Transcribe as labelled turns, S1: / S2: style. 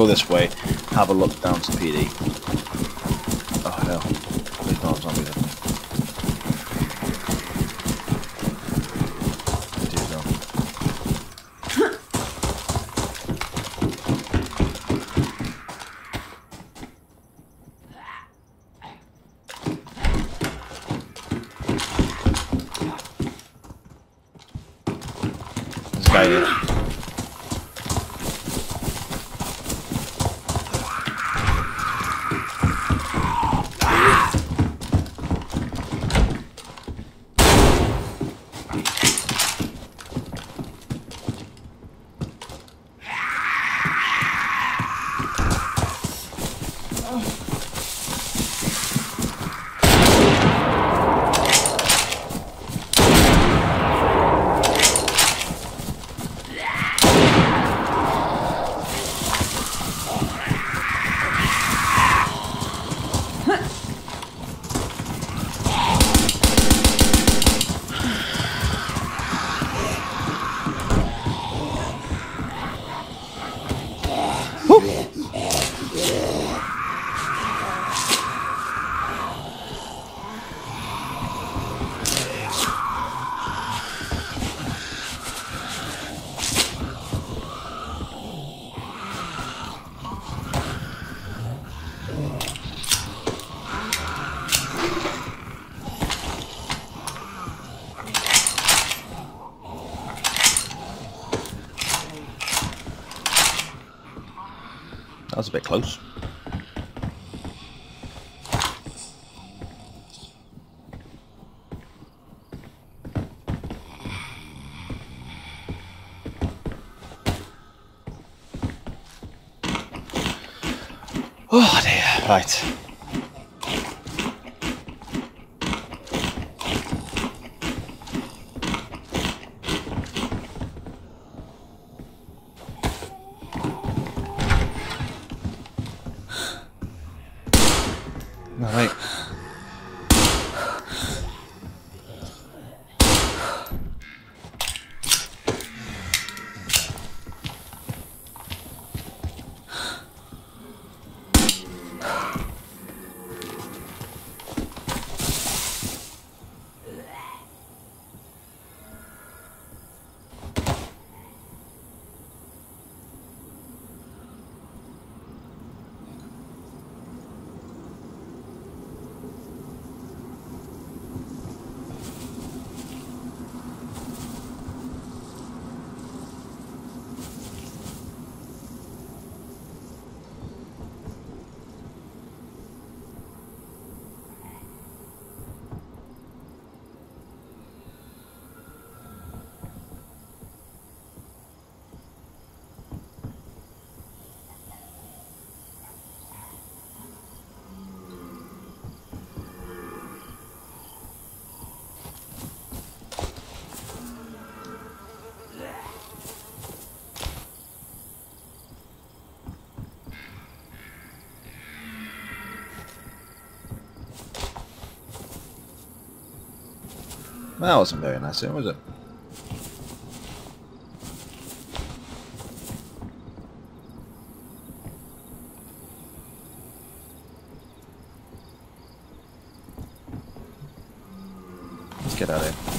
S1: go this way, have a look down to PD. Oh hell. Please not. Dear This guy here. That was a bit close. Oh dear. Right. All That wasn't very nice, was it? Let's get out of here.